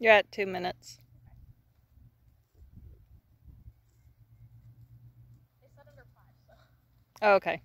You're at two minutes. Oh, okay.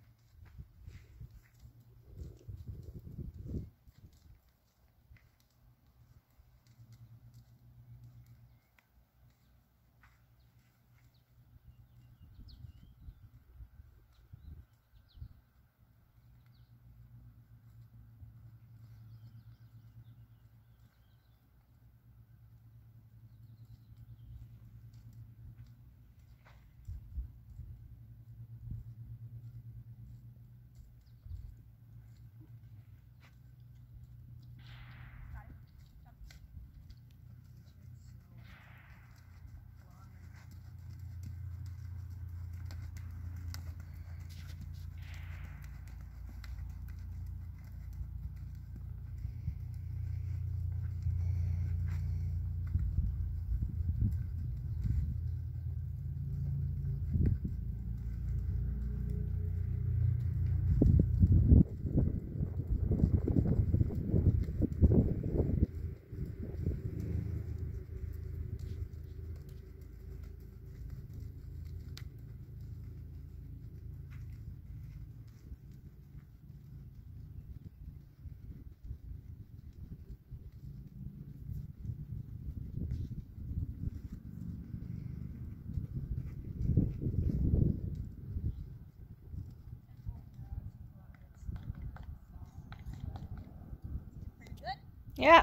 Yeah.